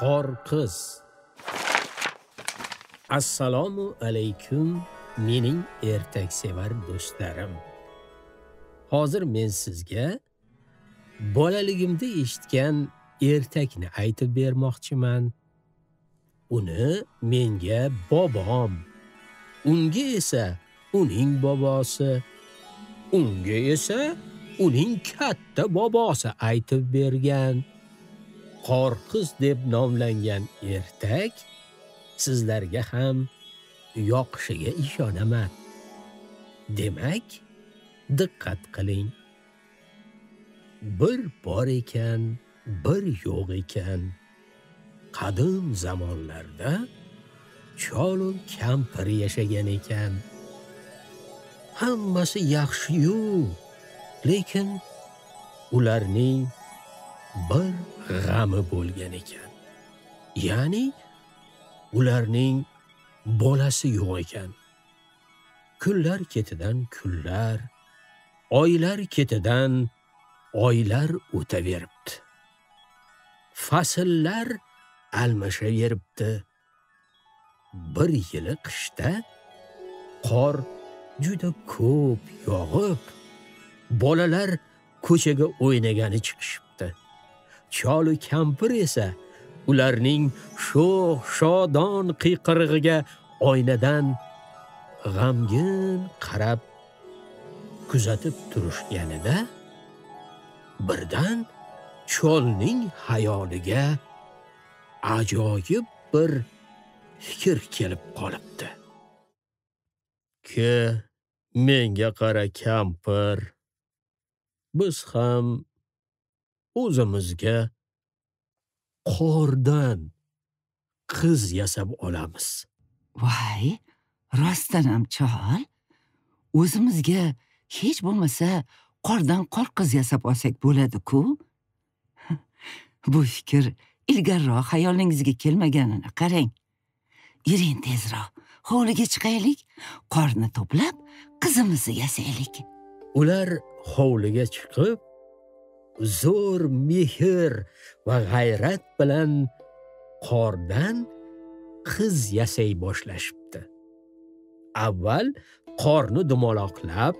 qor qiz. Assalomu alaykum mening ertaksevar do'stlarim. Hozir men sizga bolaligimda eshitgan ertakni aytib bermoqchiman. Uni menga bobom unga esa uning bobosi unga esa uning katta bobosi aytib bergan. Qorqiz deb nomlangan ertak sizlarga ham yoqishiga ishonaman. Demak diqqat qiling. Bir bor ekan bir yo'q ekan. Qadim zamonlarda cholu kampir yashagan ekan. Hammasi yaxshi-yu, lekin ularning bir g'ami bo'lgan ekan. Ya'ni ularning bolasi yo'q ekan. Kunlar ketidan kunlar, oylar ketidan oylar o'taveribdi. Fasllar almashaveribdi. Bir yili qishda qor juda ko'p yog'ib, bolalar ko'chaga o'ynagani chiqishibdi. Cholu kampir esa ularning sho'x shodon qiyqirig'iga oynadan g'amgin qarab kuzatib turishganida birdan cholning xayoliga ajoyib bir fikr kelib qolibdi. Ke menga qara kampir biz ham o'zimizga qordan qiz yasab olamiz. Voy rostdan ham chol. O'zimizga hech bo'lmasa qordan qor qiz yasab olsak bo'ladi-ku. Bu fikr ilgariroq xayolingizga kelmaganini qarang. Yuring tezroq hovliga chiqaylik qorni to'plab qizimizni yasaylik. Ular hovliga chiqib zo'r mehr va g'ayrat bilan qordan qiz yasay boshlashibdi. Avval qorni dumaloqlab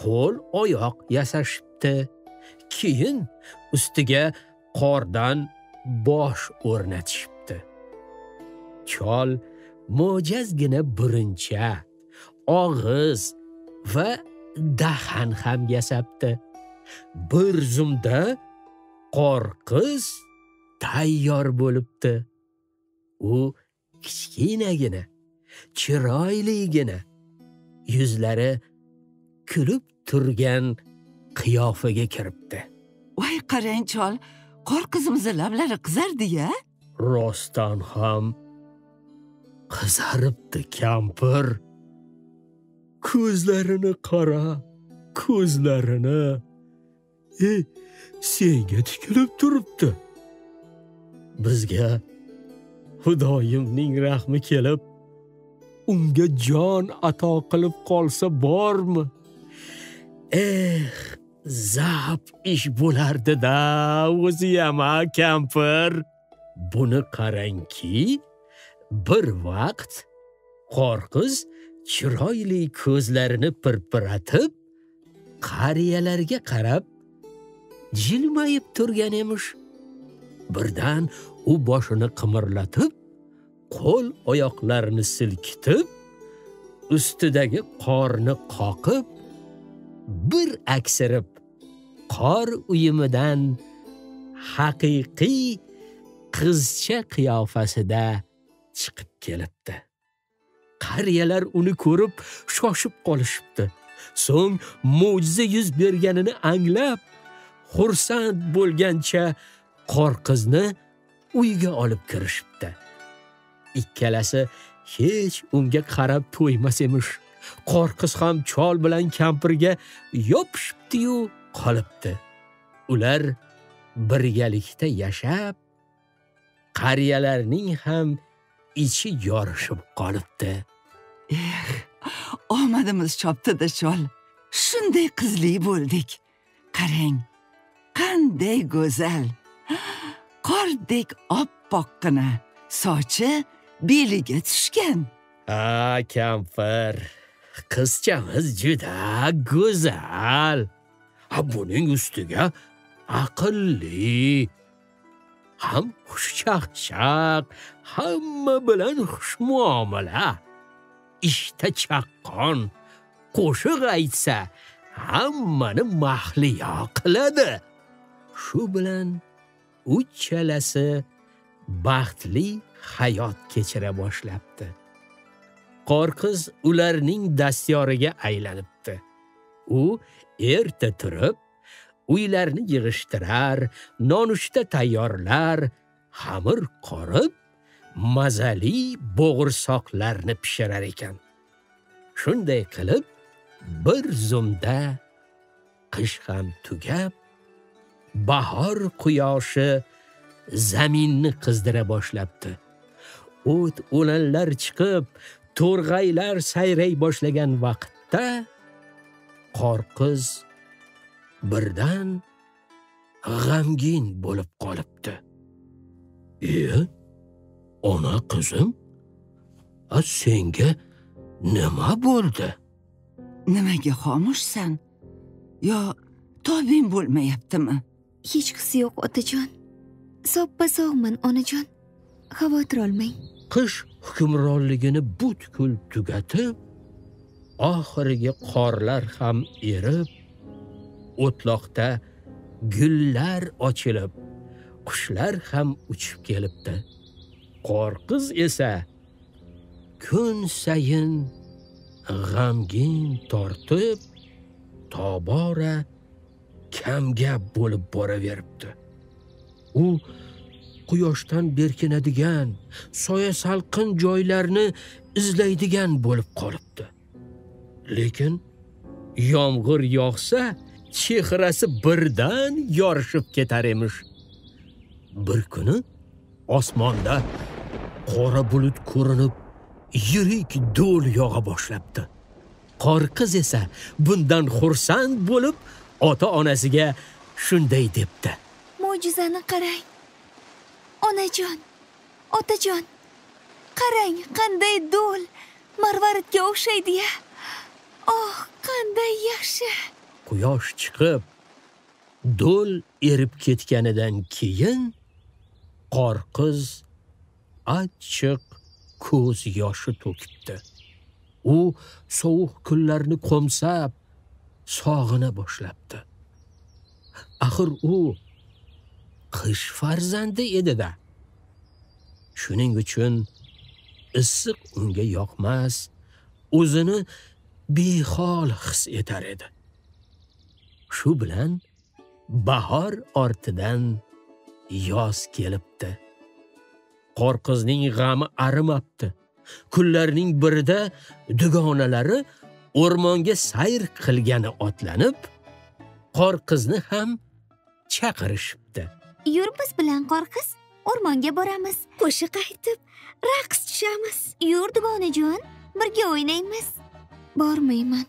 qo'l oyoq yasashibdi. Keyin ustiga qordan bosh o'rnatishibdi. Chol mo'jazgina buruncha og'iz va dahan ham yasabdi. Bir zumda qor qiz tayyor bo'libdi. U kichkinagina chiroyligina yuzlari kulib turgan qiyofaga kiribdi. Voy qarang chol qor qizimizni lablari qizardi-ya rostdan ham qizaribdi kampir. Ko'zlarini qara ko'zlarini e senga tikilib turibdi. Bizga xudoyimning rahmi kelib unga jon ato qilib qolsa bormi? Eh zab ish bo'lardi-da o'ziyam a kampir. Buni qarangki bir vaqt qorqiz chiroyli ko'zlarini pirpiratib qariyalarga qarab jilmayib turgan emish. Birdan u boshini qimirlatib qo'l oyoqlarini silkitib ustidagi qorni qoqib bir aksirib qor uyumidan haqiqiy qizcha qiyofasida chiqib kelibdi. Qariyalar uni ko'rib shoshib qolishibdi. So'ng mo'jiza yuz berganini anglab xursand bo'lgancha qor qizni uyga olib kirishibdi. Ikkalasi hech unga qarab to'ymas emish qor qiz ham chol bilan kampirga yopishibdi-yu qolibdi. Ular birgalikda yashab qariyalarning ham ichi yorishib qolibdi. Eh omadimiz chopdi-da chol. Shunday qizli bo'ldik. Qarang qanday go'zal. Qordek oppoqqina sochi beliga tushgan. Ha kampir qizchamiz juda go'zal. Ha buning ustiga aqlli ham xushchaqchaq hamma bilan xushmuomala. Ishda chaqqon qo'shiq aytsa hammani mahliyo qiladi. Shu bilan uchalasi baxtli hayot kechira boshlabdi. Qorqiz ularning dastyoriga aylanibdi. U erta turib uylarni yig'ishtirar nonushta tayyorlar xamir qorib mazali bo'g'irsoqlarni pishirar ekan. Shunday qilib bir zumda qish ham tugab bahor quyoshi zaminni qizdira boshlabdi. O't o'lanlar chiqib to'rg'aylar sayray boshlagan vaqtda qorqiz birdan g'amgin bo'lib qolibdi. E ona qizim a senga nima bo'ldi? Nimaga xomushsan? Yo tobing bo'lmayaptimi? Hechqisi yo'q otajon. Soppa sog'man onajon. Xavotir olmang qish hukmronligini butkul tugatib oxirgi qorlar ham erib o'tloqda gullar ochilib qushlar ham uchib kelibdi. Qorqiz esa kun sayin g'amgin tortib tobora kamgap bo'lib boraveribdi. U quyoshdan berkinadigan soya salqin joylarni izlaydigan bo'lib qolibdi. Lekin yomg'ir yog'sa chehrasi birdan yorishib ketar emish. Bir kuni osmonda qora bulut ko'rinib yirik do'l yog'a boshlabdi. Qorqiz esa bundan xursand bo'lib ota onasiga shunday debdi. Mo'jizani qarang. Onajon otajon qarang qanday do'l marvaridga o'xshaydi ya. Oh qanday yaxshi. Quyosh chiqib do'l erib ketganidan keyin qorqiz achchiq ko'z yoshi to'kibdi. U sovuq kunlarni qo'msab sog'ina boshlabdi. Axir u qish farzandi edida shuning uchun issiq unga yoqmas o'zini behol his etar edi. Shu bilan bahor ortidan yoz kelibdi. Qorqizning g'ami arimabdi kunlarning birida dugonalari o'rmonga sayr qilgani otlanib qorqizni ham chaqirishibdi. Yur biz bilan qorqiz o'rmonga boramiz. Qo'shiq aytib raqs tushamiz. Yur dugonajon birga o'ynaymiz. Bormayman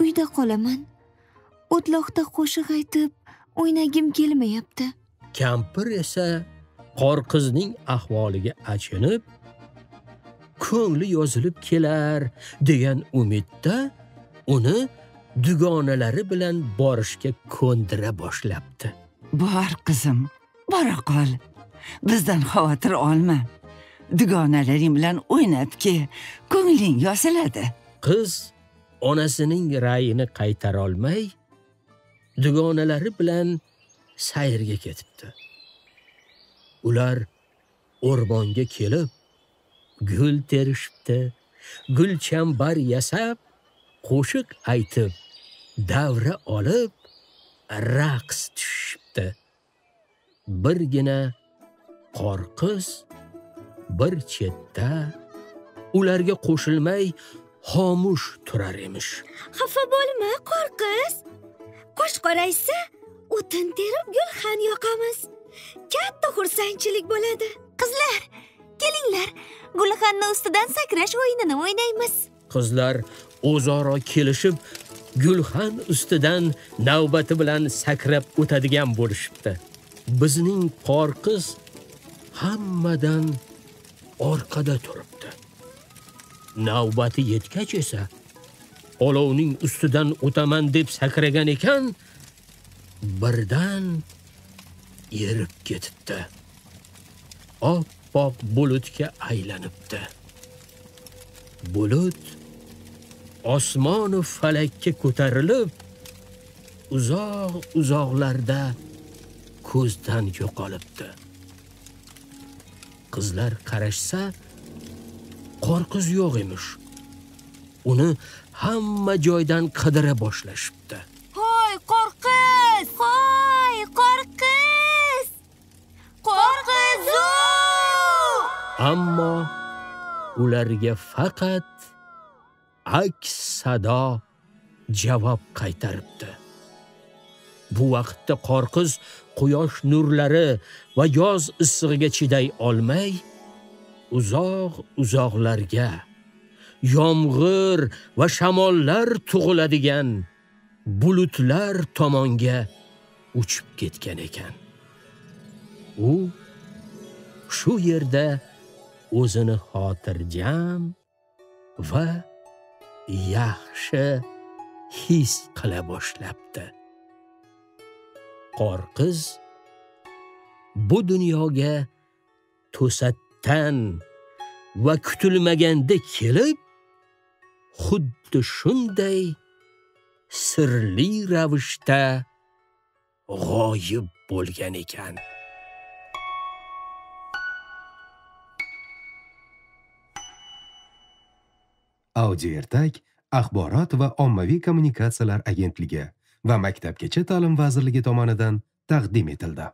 uyda qolaman. O'tloqda qo'shiq aytib o'ynagim kelmayapti. Kampir esa qorqizning ahvoliga achinib ko'ngli yozilib kelar degan umidda uni dugonalari bilan borishga ko'ndira boshlabdi. Bor qizim bora qol. Bizdan xavotir olma. Dugonalaring bilan o'ynabki ko'ngling yosiladi. Qiz onasining ra'yini qaytarolmay dugonalari bilan sayrga ketibdi. Ular o'rmonga kelib gul terishibdi. Gulchambar yasab qo'shiq aytib davra olib raqs tushishibdi. Birgina qorqiz bir chetda ularga qo'shilmay xomush turar emish. Xafa bo'lma qorqiz qosh qoraysa o'tin terib gulxan yoqamiz. Katta xursandchilik bo'ladi. Qizlar kelinglar gulxanni ustidan sakrash o'yinini o'ynaymiz. Qizlar o'zaro kelishib gulxan ustidan navbati bilan sakrab o'tadigan bo'lishibdi. Bizning qorqiz hammadan orqada turibdi. Navbati yetgach esa olovning ustidan o'taman deb sakragan ekan birdan erib ketibdi. Oppoq bulutga aylanibdi. Bulut osmonu falakka ko'tarilib uzoq uzoqlarda ko'zdan yo'qolibdi. Qizlar qarashsa qorqiz yo'q emish. Uni hamma joydan qidira boshlashibdi. Ammo ularga faqat aks sado javob qaytaribdi. Bu vaqtda qorqiz quyosh nurlari va yoz issig'iga chiday olmay uzoq uzoqlarga yomg'ir va shamollar tug'iladigan bulutlar tomonga uchib ketgan ekan. U shu yerda o'zini xotirjam va yaxshi his qila boshlabdi qorqiz bu dunyoga to'satdan va kutilmaganda kelib xuddi shunday sirli ravishda g'oyib bo'lgan ekan audioertak axborot va ommaviy kommunikatsiyalar agentligi va maktabgacha ta'lim vazirligi tomonidan taqdim etildi.